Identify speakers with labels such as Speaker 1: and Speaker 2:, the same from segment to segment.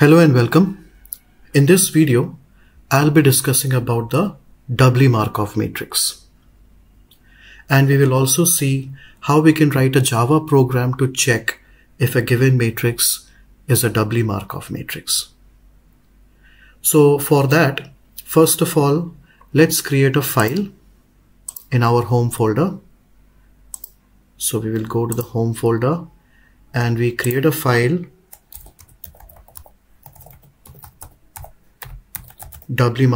Speaker 1: Hello and welcome. In this video, I'll be discussing about the doubly Markov matrix. And we will also see how we can write a Java program to check if a given matrix is a doubly Markov matrix. So for that, first of all, let's create a file in our home folder. So we will go to the home folder and we create a file doubly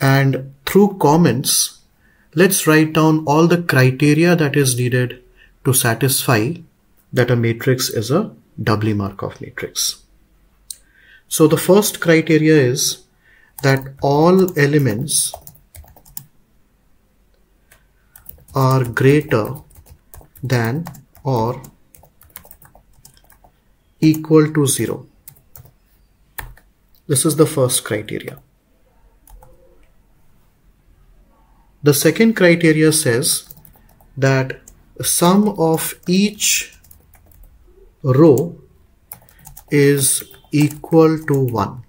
Speaker 1: and through comments let's write down all the criteria that is needed to satisfy that a matrix is a doubly Markov matrix. So the first criteria is that all elements are greater than or equal to 0. This is the first criteria. The second criteria says that sum of each row is equal to 1.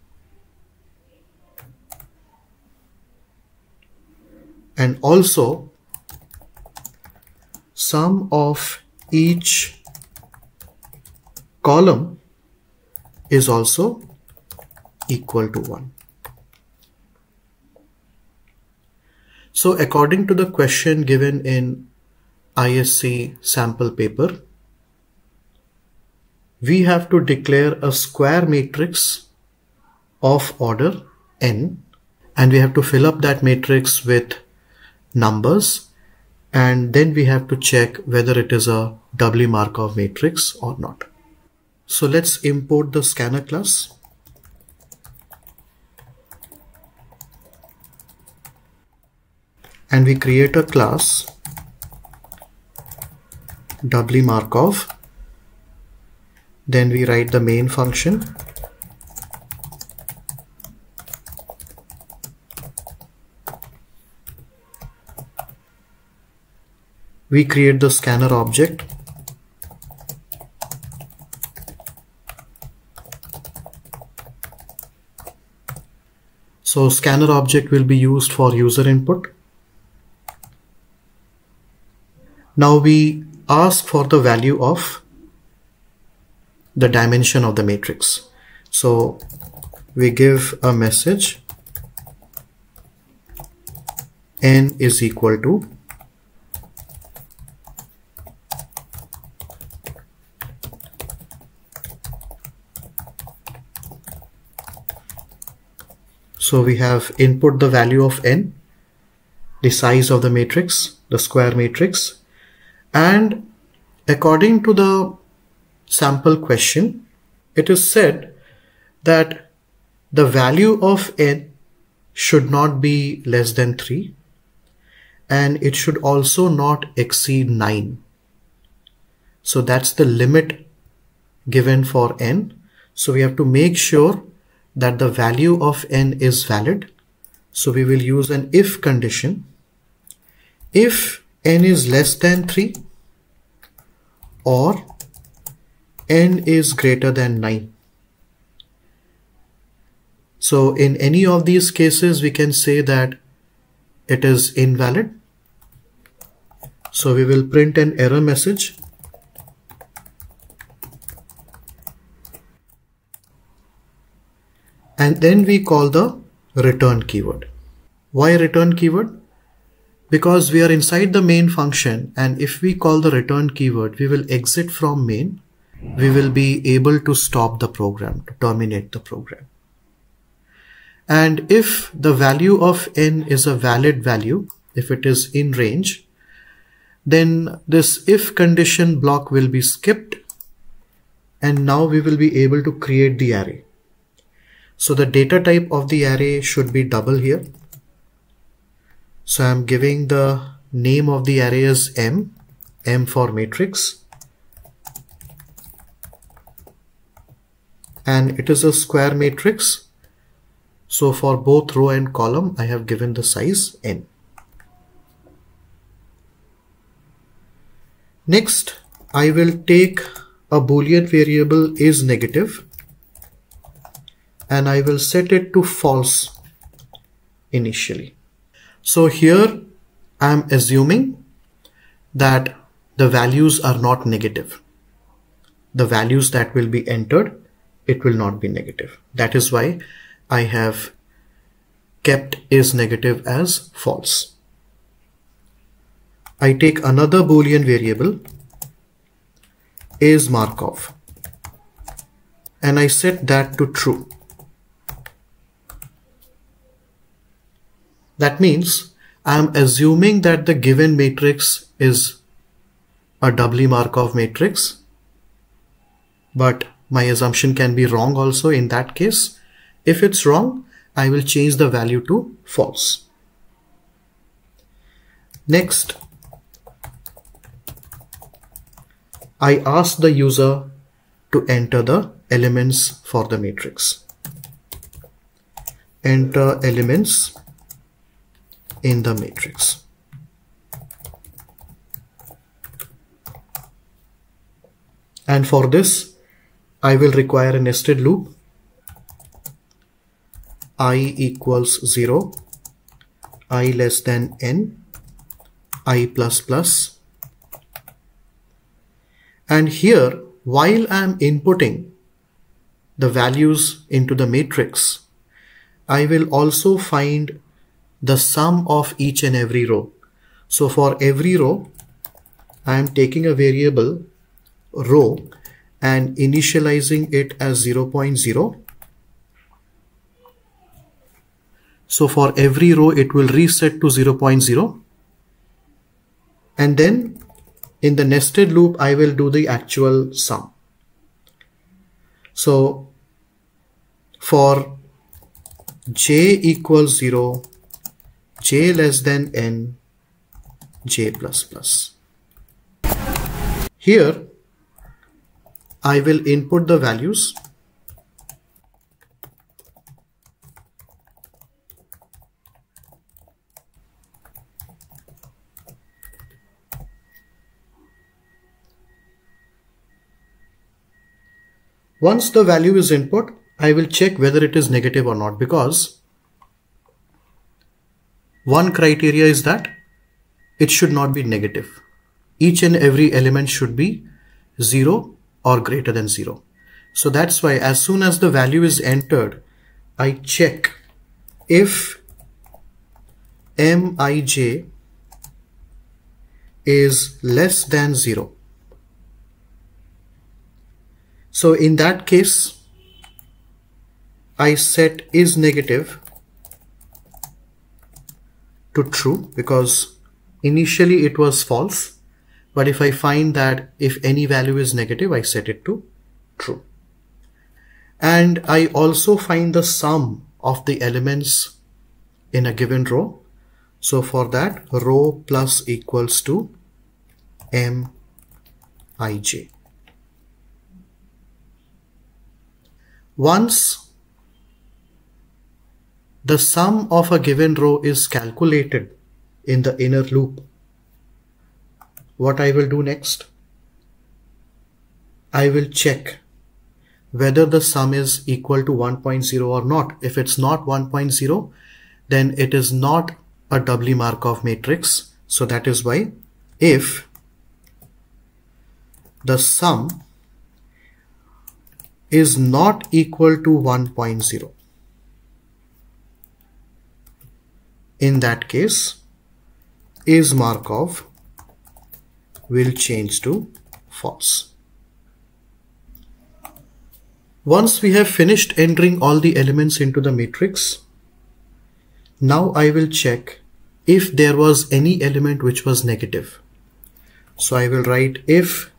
Speaker 1: And also sum of each column is also equal to 1. So according to the question given in ISC sample paper, we have to declare a square matrix of order n and we have to fill up that matrix with numbers and then we have to check whether it is a doubly Markov matrix or not. So let's import the scanner class. And we create a class doubly Markov. Then we write the main function. We create the scanner object. So scanner object will be used for user input now we ask for the value of the dimension of the matrix. So we give a message n is equal to So we have input the value of n, the size of the matrix, the square matrix, and according to the sample question, it is said that the value of n should not be less than 3 and it should also not exceed 9. So that's the limit given for n. So we have to make sure that the value of n is valid. So we will use an if condition. If n is less than 3 or n is greater than 9. So in any of these cases, we can say that it is invalid. So we will print an error message and then we call the return keyword. Why return keyword? Because we are inside the main function and if we call the return keyword, we will exit from main. We will be able to stop the program, to terminate the program. And if the value of n is a valid value, if it is in range, then this if condition block will be skipped and now we will be able to create the array. So the data type of the array should be double here. So I'm giving the name of the array as M, M for matrix. And it is a square matrix. So for both row and column, I have given the size N. Next, I will take a boolean variable is negative and I will set it to false initially. So here I am assuming that the values are not negative. The values that will be entered, it will not be negative. That is why I have kept is negative as false. I take another boolean variable is Markov and I set that to true. That means I'm assuming that the given matrix is a doubly Markov matrix, but my assumption can be wrong also in that case. If it's wrong, I will change the value to false. Next, I ask the user to enter the elements for the matrix. Enter elements in the matrix. And for this, I will require a nested loop i equals 0, i less than n, i plus plus. And here, while I am inputting the values into the matrix, I will also find the sum of each and every row. So for every row, I am taking a variable row and initializing it as 0.0. So for every row, it will reset to 0.0. And then in the nested loop, I will do the actual sum. So for j equals 0, j less than n, j plus plus. Here, I will input the values Once the value is input, I will check whether it is negative or not because one criteria is that it should not be negative. Each and every element should be 0 or greater than 0. So that's why as soon as the value is entered, I check if mij is less than 0. So in that case, I set is negative to true because initially it was false. But if I find that if any value is negative, I set it to true. And I also find the sum of the elements in a given row. So for that, row plus equals to mij. Once the sum of a given row is calculated in the inner loop, what I will do next? I will check whether the sum is equal to 1.0 or not. If it's not 1.0, then it is not a doubly Markov matrix. So that is why if the sum is not equal to 1.0, in that case, is Markov will change to false. Once we have finished entering all the elements into the matrix, now I will check if there was any element which was negative. So I will write if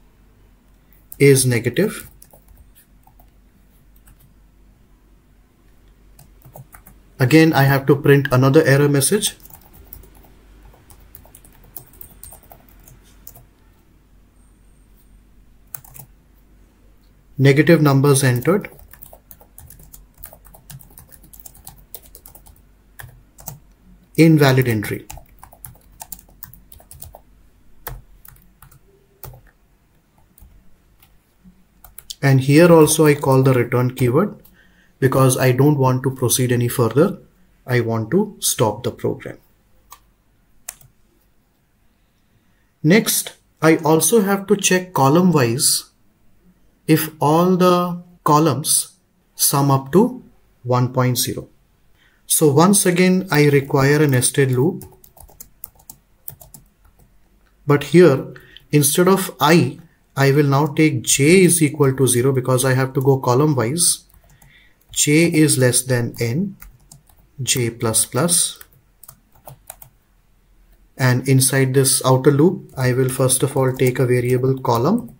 Speaker 1: is negative. Again, I have to print another error message. Negative numbers entered. Invalid entry. And here also I call the return keyword because I don't want to proceed any further. I want to stop the program. Next, I also have to check column wise if all the columns sum up to 1.0. So once again, I require a nested loop. But here, instead of i, I will now take j is equal to 0 because I have to go column wise. J is less than n, j plus plus. And inside this outer loop, I will first of all take a variable column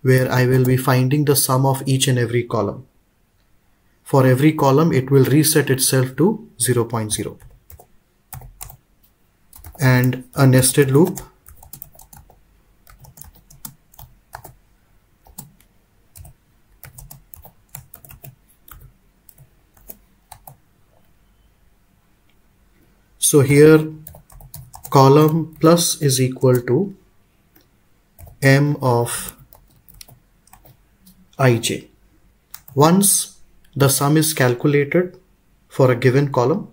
Speaker 1: where I will be finding the sum of each and every column. For every column, it will reset itself to 0, 0.0. And a nested loop So here column plus is equal to m of ij. Once the sum is calculated for a given column,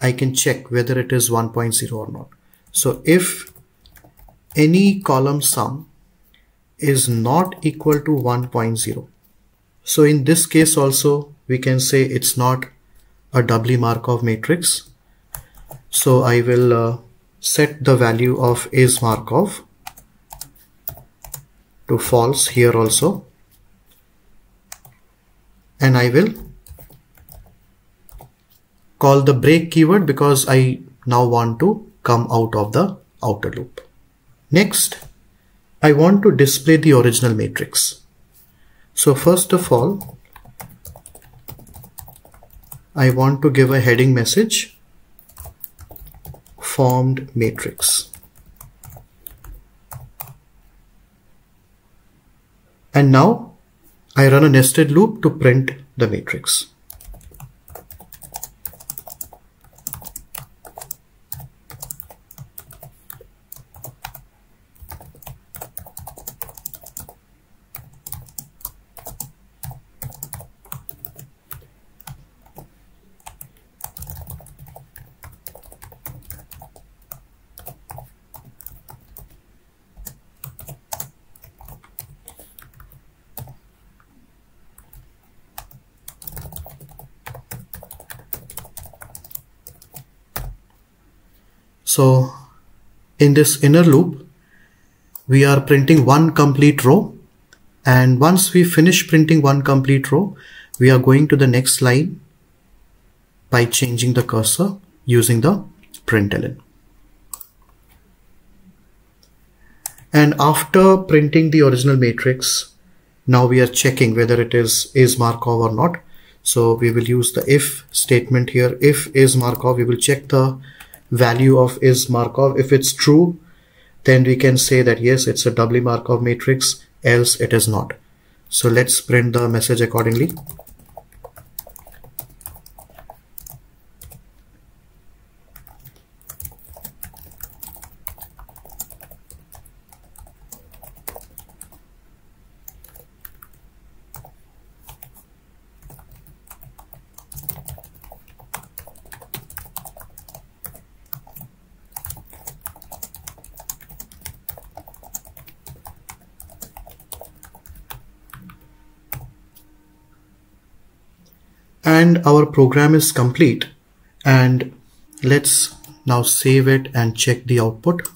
Speaker 1: I can check whether it is 1.0 or not. So if any column sum is not equal to 1.0, so in this case also we can say it's not a doubly Markov matrix so I will uh, set the value of is Markov to false here also. And I will call the break keyword because I now want to come out of the outer loop. Next, I want to display the original matrix. So first of all, I want to give a heading message formed matrix. And now I run a nested loop to print the matrix. So in this inner loop, we are printing one complete row. And once we finish printing one complete row, we are going to the next line by changing the cursor using the println. And after printing the original matrix, now we are checking whether it is is Markov or not. So we will use the if statement here. If is Markov, we will check the value of is Markov. If it's true, then we can say that yes, it's a doubly Markov matrix, else it is not. So let's print the message accordingly. And our program is complete. And let's now save it and check the output.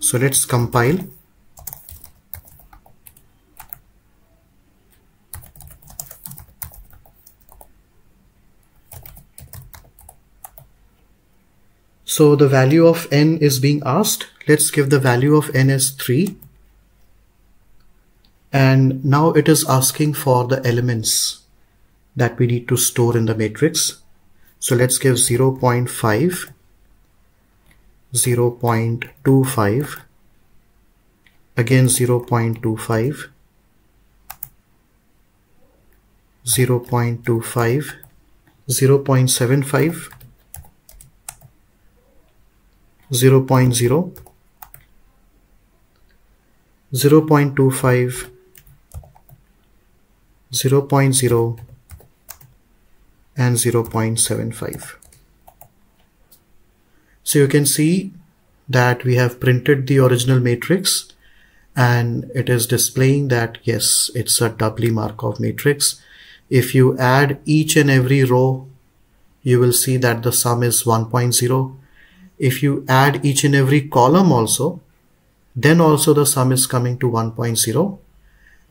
Speaker 1: So let's compile. So the value of n is being asked. Let's give the value of n as 3 and now it is asking for the elements that we need to store in the matrix. So let's give 0 0.5, 0 0.25, again 0 0.25, 0 0.25, 0 0.75, 0 0.0, 0.25, 0.0 and 0.75. So you can see that we have printed the original matrix and it is displaying that yes, it's a doubly Markov matrix. If you add each and every row, you will see that the sum is 1.0. If you add each and every column also, then also the sum is coming to 1.0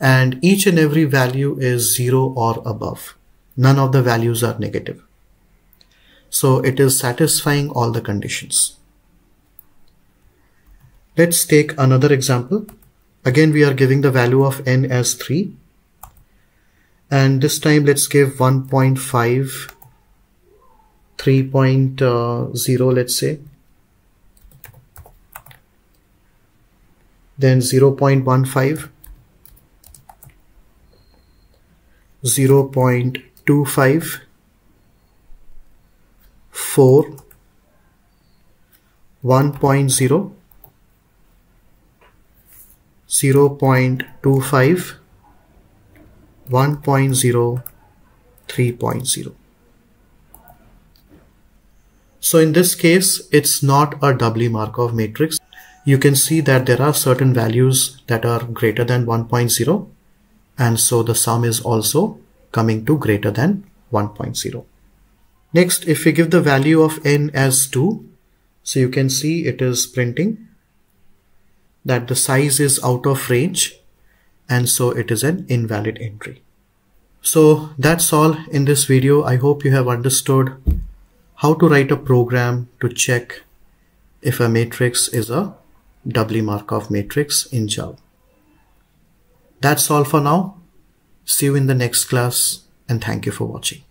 Speaker 1: and each and every value is 0 or above. None of the values are negative. So it is satisfying all the conditions. Let's take another example. Again, we are giving the value of n as 3. And this time let's give 1.5, 3.0 uh, let's say. then 0.15 0.25 4 1.0 0.25 1.0 3.0 so in this case it's not a doubly Markov matrix. You can see that there are certain values that are greater than 1.0 and so the sum is also coming to greater than 1.0. Next, if we give the value of n as 2, so you can see it is printing that the size is out of range and so it is an invalid entry. So that's all in this video. I hope you have understood how to write a program to check if a matrix is a doubly Markov matrix in Java. That's all for now. See you in the next class and thank you for watching.